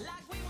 like we